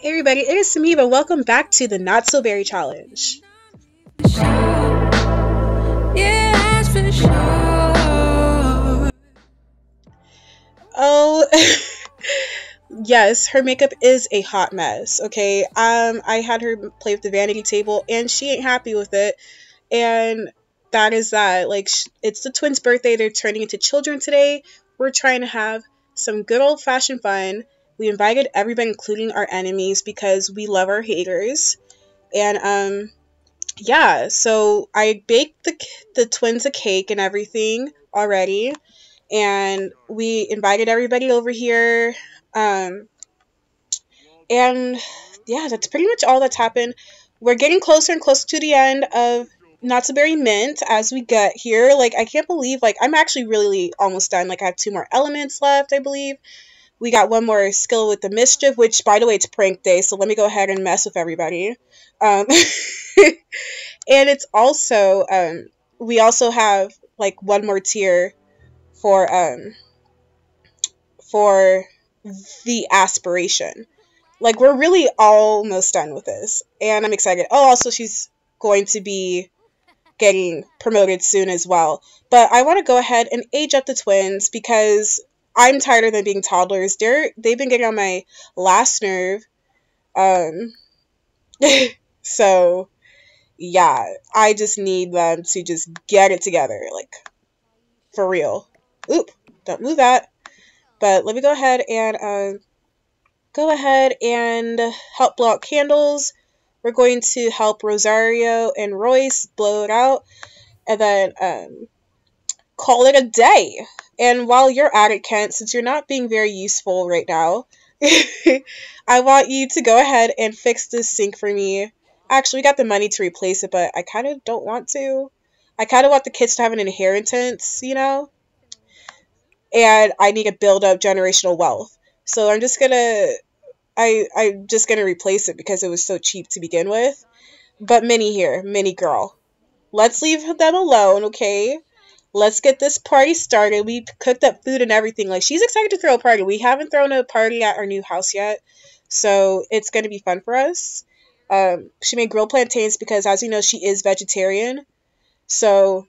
Hey everybody, it is Simoeba. Welcome back to the Not So Berry Challenge. Oh, yes, her makeup is a hot mess. Okay, um, I had her play with the vanity table, and she ain't happy with it, and that is that. Like, it's the twins' birthday; they're turning into children today. We're trying to have some good old fashioned fun. We invited everybody, including our enemies, because we love our haters, and um, yeah. So I baked the the twins a cake and everything already and we invited everybody over here. Um, and yeah, that's pretty much all that's happened. We're getting closer and closer to the end of Not So Berry Mint as we get here. Like, I can't believe, like, I'm actually really almost done. Like, I have two more elements left, I believe. We got one more skill with the mischief, which, by the way, it's prank day, so let me go ahead and mess with everybody. Um, and it's also, um, we also have, like, one more tier for um for the aspiration. Like we're really almost done with this, and I'm excited. Oh, also she's going to be getting promoted soon as well. But I want to go ahead and age up the twins because I'm tired of them being toddlers. They're they've been getting on my last nerve. Um so yeah, I just need them to just get it together like for real. Oop, don't move that. But let me go ahead and uh, go ahead and help blow out candles. We're going to help Rosario and Royce blow it out. And then um, call it a day. And while you're at it, Kent, since you're not being very useful right now, I want you to go ahead and fix this sink for me. Actually, we got the money to replace it, but I kind of don't want to. I kind of want the kids to have an inheritance, you know? and I need to build up generational wealth. So I'm just gonna I I'm just gonna replace it because it was so cheap to begin with. But Minnie here, Minnie girl. Let's leave them alone, okay? Let's get this party started. We cooked up food and everything. Like she's excited to throw a party. We haven't thrown a party at our new house yet. So it's gonna be fun for us. Um, she made grilled plantains because as you know she is vegetarian. So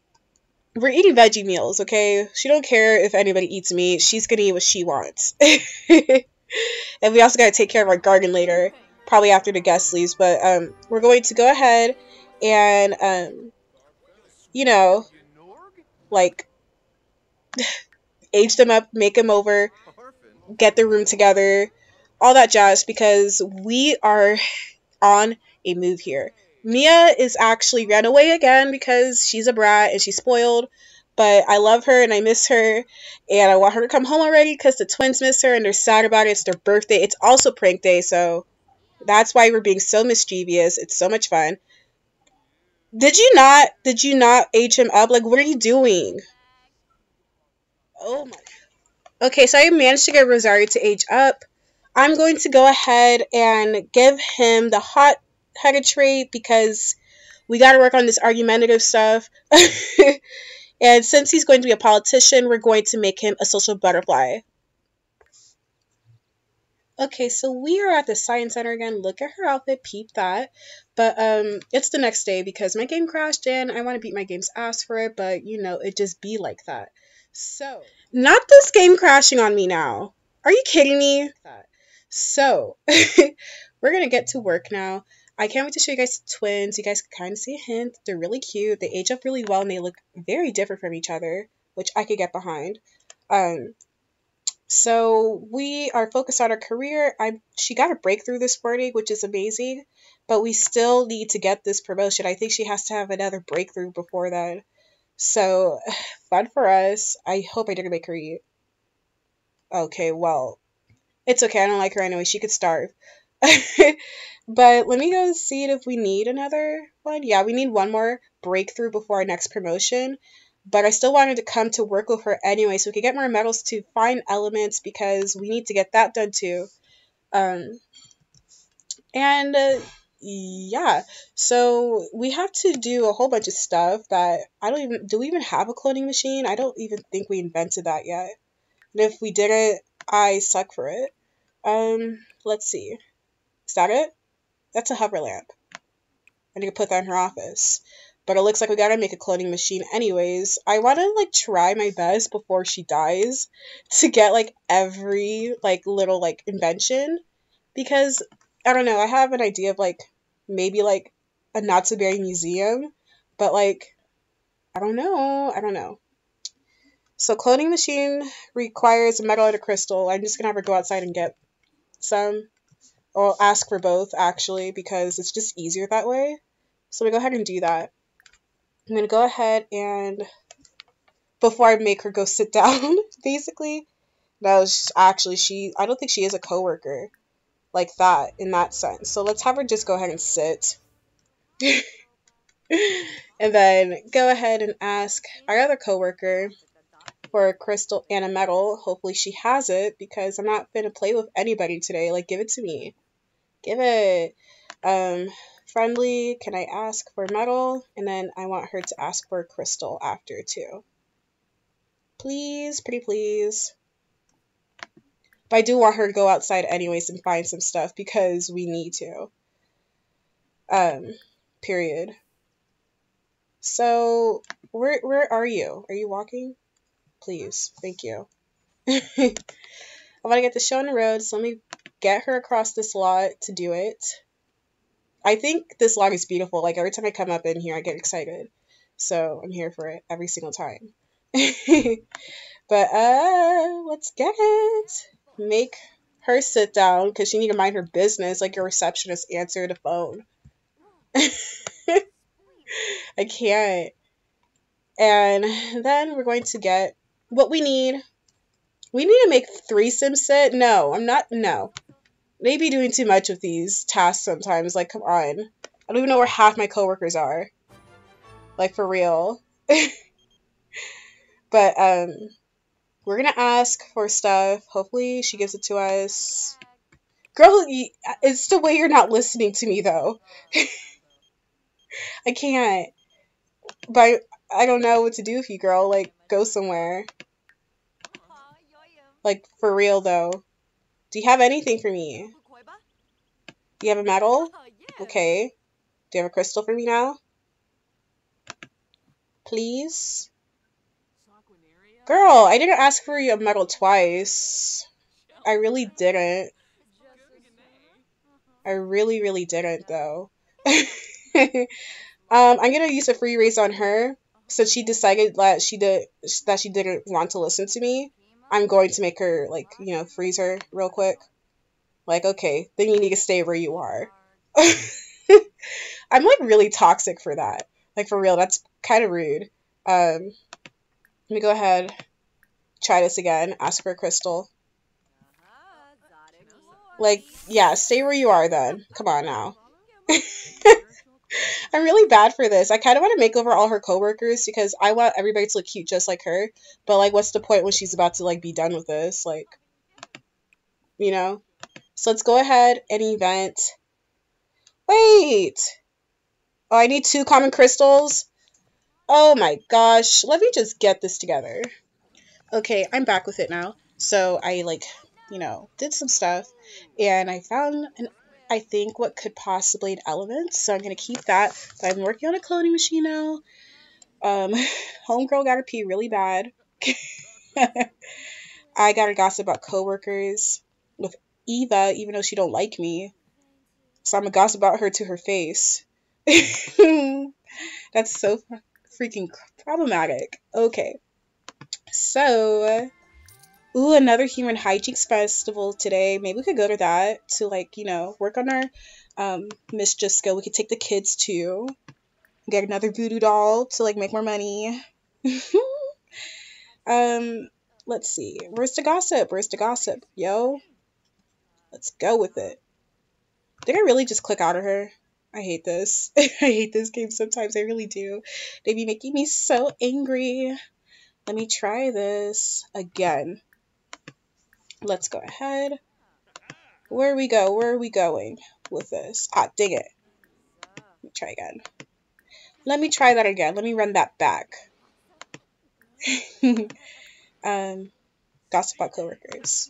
we're eating veggie meals, okay? She don't care if anybody eats meat. She's gonna eat what she wants. and we also gotta take care of our garden later, probably after the guest leaves. But um, we're going to go ahead and um, you know, like age them up, make them over, get the room together, all that jazz. Because we are on a move here. Mia is actually ran away again because she's a brat and she's spoiled. But I love her and I miss her. And I want her to come home already because the twins miss her and they're sad about it. It's their birthday. It's also prank day, so that's why we're being so mischievous. It's so much fun. Did you not did you not age him up? Like what are you doing? Oh my Okay, so I managed to get Rosario to age up. I'm going to go ahead and give him the hot headed trait because we got to work on this argumentative stuff. and since he's going to be a politician, we're going to make him a social butterfly. Okay, so we are at the science center again. Look at her outfit, peep that. But um it's the next day because my game crashed and I want to beat my game's ass for it, but you know, it just be like that. So, not this game crashing on me now. Are you kidding me? So, we're going to get to work now. I can't wait to show you guys the twins. You guys can kind of see a hint. They're really cute. They age up really well and they look very different from each other, which I could get behind. Um, so we are focused on our career. I she got a breakthrough this morning, which is amazing, but we still need to get this promotion. I think she has to have another breakthrough before that. So fun for us. I hope I didn't make her eat. Okay, well, it's okay. I don't like her anyway. She could starve. But let me go see if we need another one. Yeah, we need one more breakthrough before our next promotion. But I still wanted to come to work with her anyway so we could get more metals to find elements because we need to get that done too. Um, and uh, yeah, so we have to do a whole bunch of stuff that I don't even do we even have a cloning machine? I don't even think we invented that yet. And if we did it, I suck for it. Um, let's see. Is that it? That's a hover lamp. I need to put that in her office. But it looks like we gotta make a cloning machine anyways. I wanna like try my best before she dies to get like every like little like invention. Because I don't know, I have an idea of like maybe like a Not So Berry museum, but like I don't know. I don't know. So cloning machine requires a metal and a crystal. I'm just gonna have her go outside and get some. Or ask for both actually, because it's just easier that way. So we go ahead and do that. I'm gonna go ahead and before I make her go sit down, basically. No, actually she I don't think she is a coworker like that in that sense. So let's have her just go ahead and sit. and then go ahead and ask our other coworker for a crystal and a metal. Hopefully she has it because I'm not going to play with anybody today. Like, give it to me. Give it. Um, friendly, can I ask for metal? And then I want her to ask for crystal after too. Please, pretty please. But I do want her to go outside anyways and find some stuff because we need to. Um, period. So, where where are you? Are you walking? Please, thank you. I want to get the show on the road, so let me get her across this lot to do it. I think this log is beautiful. Like every time I come up in here, I get excited. So I'm here for it every single time. but uh, let's get it. Make her sit down because she need to mind her business. Like your receptionist answer the phone. I can't. And then we're going to get what we need. We need to make three Sims sit. No, I'm not. No. Maybe doing too much with these tasks sometimes. Like, come on. I don't even know where half my coworkers are. Like, for real. but, um, we're gonna ask for stuff. Hopefully she gives it to us. Girl, it's the way you're not listening to me, though. I can't. But I don't know what to do with you, girl. Like, go somewhere. Like, for real, though. Do you have anything for me? Do you have a metal? Okay. Do you have a crystal for me now? Please? Girl, I didn't ask for you a metal twice. I really didn't. I really, really didn't, though. Um, I'm gonna use a freeze ray on her. Since she decided that she did that she didn't want to listen to me, I'm going to make her like you know freeze her real quick. Like okay, then you need to stay where you are. I'm like really toxic for that. Like for real, that's kind of rude. Um, let me go ahead, try this again. Ask for a crystal. Like yeah, stay where you are then. Come on now. I'm really bad for this. I kind of want to make over all her coworkers because I want everybody to look cute just like her. But like, what's the point when she's about to like be done with this? Like, you know. So let's go ahead and event. Wait. Oh, I need two common crystals. Oh my gosh. Let me just get this together. Okay, I'm back with it now. So I like, you know, did some stuff and I found an I think what could possibly an element. So I'm gonna keep that. But I'm working on a cloning machine now. Um, homegirl gotta pee really bad. I gotta gossip about coworkers with Eva, even though she don't like me. So I'm gonna gossip about her to her face. That's so freaking problematic. Okay. So Ooh, another human hijinks festival today. Maybe we could go to that to like, you know, work on our um mischief skill. We could take the kids too. Get another voodoo doll to like make more money. um, let's see. Where's the gossip? Where's the gossip? Yo. Let's go with it. Did I really just click out of her? I hate this. I hate this game sometimes. I really do. They be making me so angry. Let me try this again. Let's go ahead. Where we go? Where are we going with this? Ah, dig it. Let me try again. Let me try that again. Let me run that back. um, gossip about coworkers.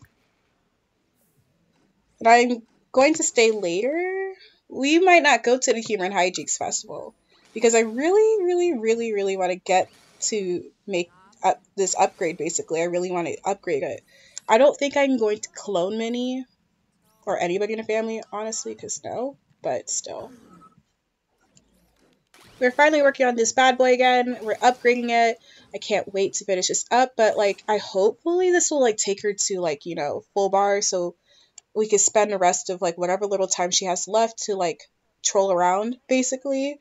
But I'm going to stay later, we might not go to the Human Hijinks Festival because I really, really, really, really want to get to make up this upgrade. Basically, I really want to upgrade it. I don't think I'm going to clone Minnie or anybody in the family, honestly, because no, but still. We're finally working on this bad boy again. We're upgrading it. I can't wait to finish this up, but like I hopefully this will like take her to like, you know, full bar so we could spend the rest of like whatever little time she has left to like troll around basically.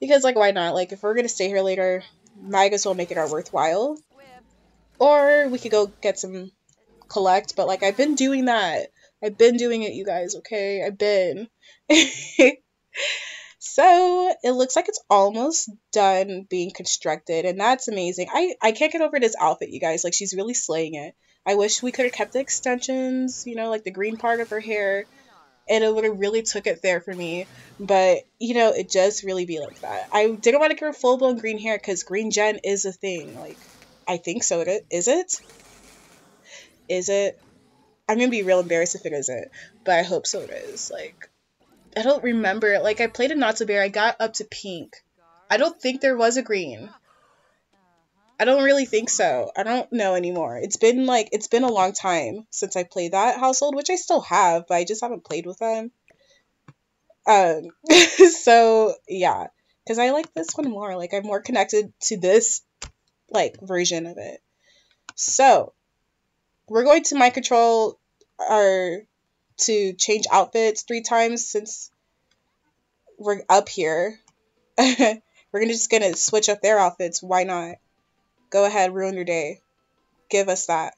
Because like why not? Like if we're gonna stay here later, might as well make it our worthwhile. Or we could go get some collect, but like I've been doing that. I've been doing it, you guys, okay? I've been. so it looks like it's almost done being constructed, and that's amazing. I, I can't get over this outfit, you guys. Like, she's really slaying it. I wish we could have kept the extensions, you know, like the green part of her hair, and it would have really took it there for me. But, you know, it just really be like that. I didn't want to give her full blown green hair because green gen is a thing. Like, I think so. It is it? Is it? I'm gonna be real embarrassed if it isn't, but I hope so it is. Like, I don't remember. Like, I played a Not So Berry, I got up to pink. I don't think there was a green. I don't really think so. I don't know anymore. It's been like it's been a long time since I played that household, which I still have, but I just haven't played with them. Um, so yeah, because I like this one more. Like I'm more connected to this like version of it. So we're going to mind control our to change outfits three times since we're up here. we're gonna just gonna switch up their outfits. Why not? Go ahead, ruin your day. Give us that.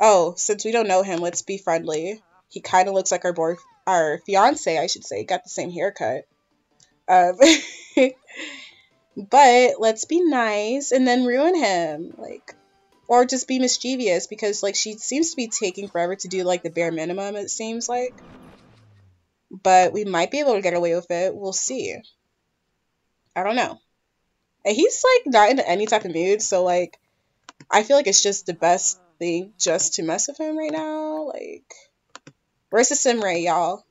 Oh, since we don't know him, let's be friendly. He kind of looks like our boy, our fiance, I should say. Got the same haircut. Um, but let's be nice and then ruin him. Like, or just be mischievous because like she seems to be taking forever to do like the bare minimum it seems like. But we might be able to get away with it. We'll see. I don't know. And he's like not in any type of mood so like i feel like it's just the best thing just to mess with him right now like where's the SimRay y'all.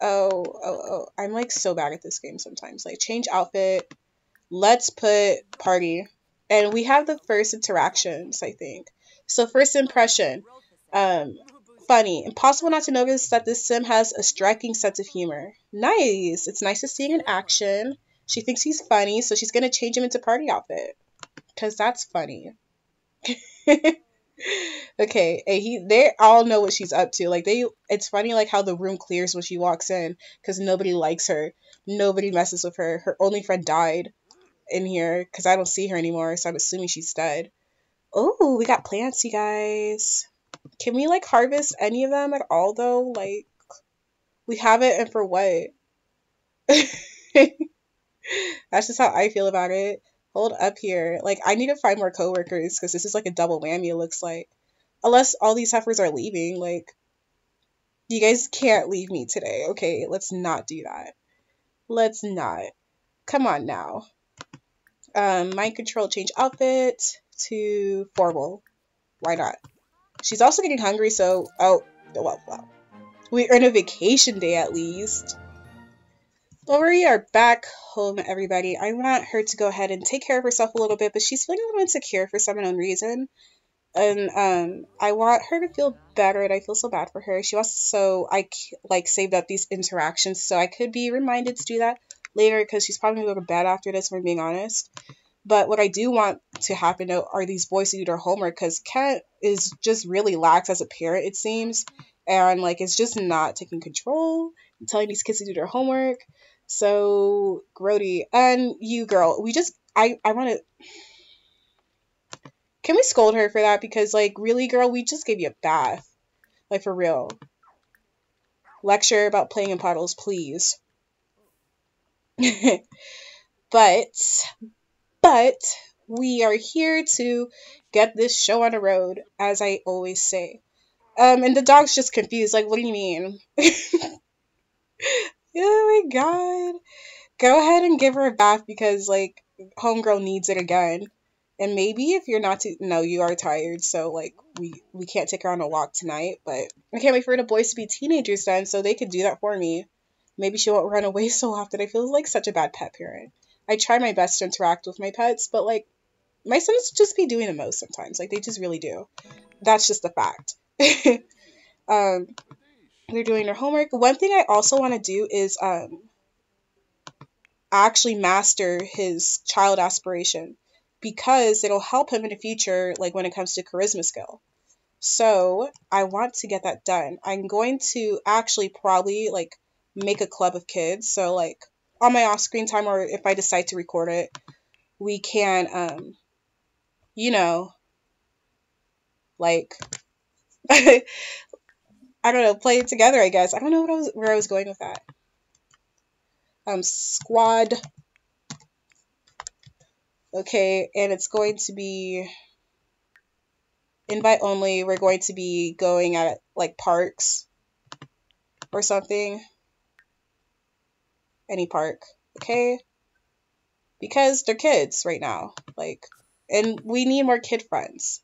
Oh oh oh. I'm like so bad at this game sometimes. Like change outfit. Let's put party and we have the first interactions, I think. So first impression, um, funny. Impossible not to notice that this sim has a striking sense of humor. Nice. It's nice to see him in action. She thinks he's funny, so she's gonna change him into party outfit. Cause that's funny. okay, and he they all know what she's up to. Like they it's funny like how the room clears when she walks in because nobody likes her. Nobody messes with her. Her only friend died in here because I don't see her anymore, so I'm assuming she's dead. Oh, we got plants, you guys. Can we like harvest any of them at all though? Like, we have it, and for what? That's just how I feel about it. Hold up here. Like, I need to find more coworkers because this is like a double whammy. It looks like, unless all these heifers are leaving. Like, you guys can't leave me today. Okay, let's not do that. Let's not. Come on now um, mind control change outfit to formal. Why not? She's also getting hungry, so oh well, well. We earn a vacation day at least. Well, we are back home, everybody. I want her to go ahead and take care of herself a little bit, but she's feeling a little insecure for some unknown reason. And um, I want her to feel better, and I feel so bad for her. She wants so I like saved up these interactions so I could be reminded to do that later because she's probably gonna go to bed after this, if I'm being honest. But what I do want to happen are these boys to do their homework because Kent is just really lax as a parent, it seems. And like it's just not taking control, telling these kids to do their homework. So Grody and you girl, we just I I want to Can we scold her for that because like really girl, we just gave you a bath. Like for real. Lecture about playing in puddles, please. but but we are here to get this show on the road, as I always say. Um, and the dog's just confused, like, what do you mean? oh my god. Go ahead and give her a bath because, like, homegirl needs it again. And maybe if you're not too no, you are tired, so like we we can't take her on a walk tonight, but I can't wait for the boys to be teenagers then so they could do that for me. Maybe she won't run away so often. I feel like such a bad pet parent. I try my best to interact with my pets, but like my sons just be doing the most sometimes. Like they just really do. That's just the fact. um they're doing their homework. One thing I also want to do is um actually master his child aspiration because it'll help him in the future, like when it comes to charisma skill. So I want to get that done. I'm going to actually probably like make a club of kids. So like on my off screen time or if I decide to record it, we can um you know like I don't know, play it together, I guess. I don't know what I was where I was going with that. Um squad Okay, and it's going to be invite only. We're going to be going at like parks or something. Any park, okay? Because they're kids right now, like, and we need more kid friends.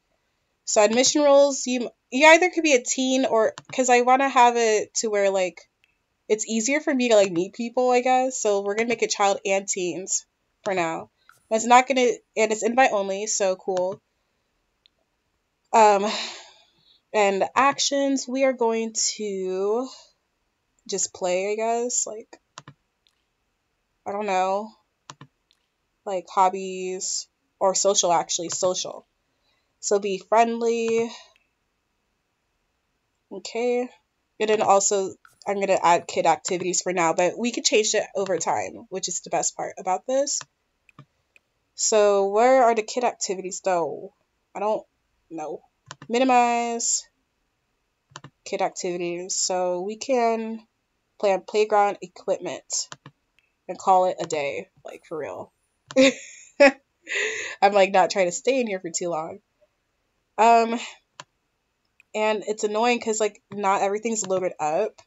So admission rules, you you either could be a teen or because I want to have it to where like it's easier for me to like meet people, I guess. So we're gonna make it child and teens for now. It's not gonna, and it's invite only, so cool. Um, and actions, we are going to just play, I guess. Like, I don't know, like hobbies or social, actually, social. So be friendly. Okay. And then also, I'm going to add kid activities for now, but we could change it over time, which is the best part about this. So where are the kid activities though? I don't know. Minimize kid activities. So we can play on playground equipment and call it a day, like for real. I'm like not trying to stay in here for too long. Um, and it's annoying because like not everything's loaded up.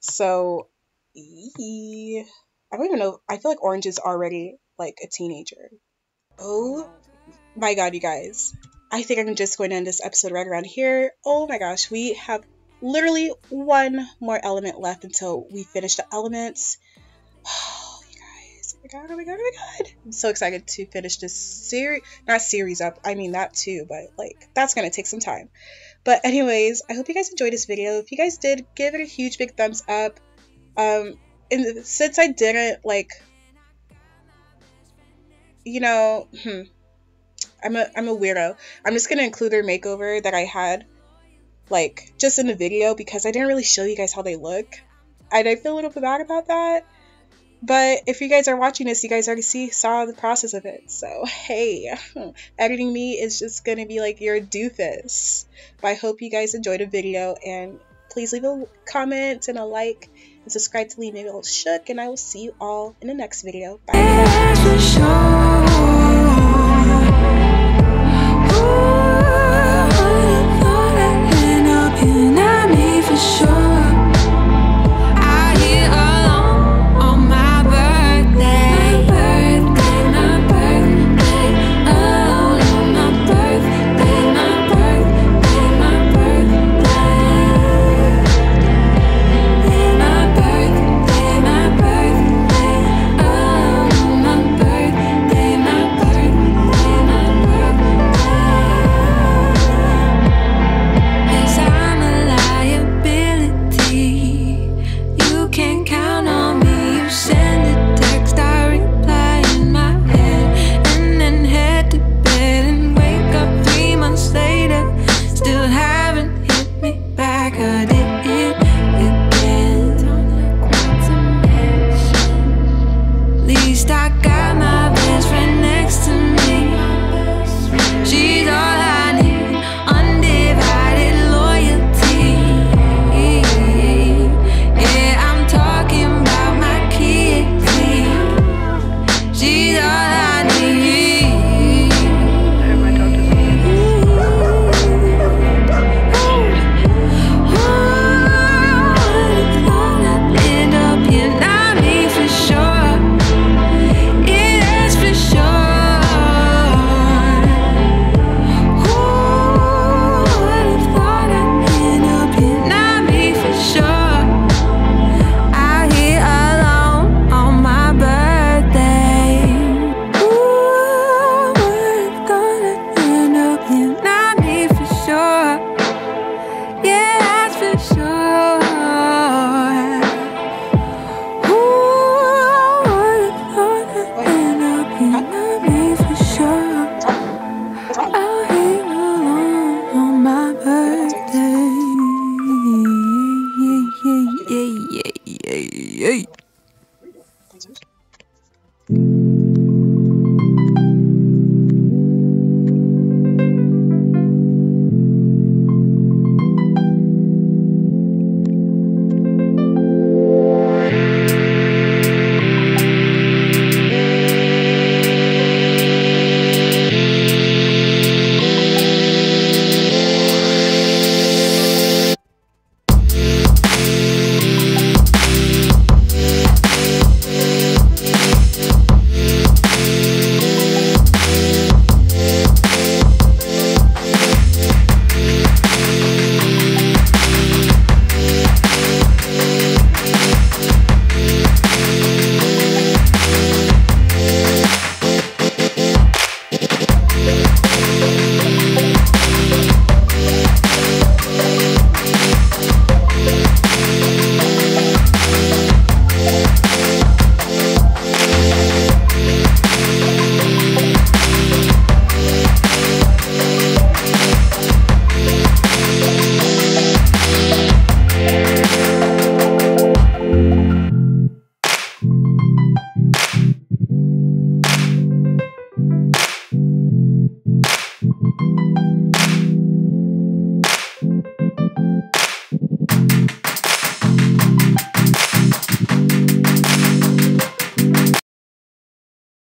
So, I don't even know. I feel like orange is already like a teenager. Oh my god, you guys. I think I'm just going to end this episode right around here. Oh my gosh, we have literally one more element left until we finish the elements. Oh, you guys. My god, oh my god, oh my god. I'm so excited to finish this series. Not series up, I mean that too, but like, that's to take some time. But anyways, I hope you guys enjoyed this video. If you guys did, give it a huge big thumbs up. Um, and since I didn't like you know, hmm, I'm a I'm a weirdo. I'm just gonna include their makeover that I had, like just in the video because I didn't really show you guys how they look, and I feel a little bit bad about that. But if you guys are watching this, you guys already see saw the process of it. So hey, editing me is just gonna be like your doofus. But I hope you guys enjoyed the video and please leave a comment and a like and subscribe to leave me a little shook and I will see you all in the next video. Bye.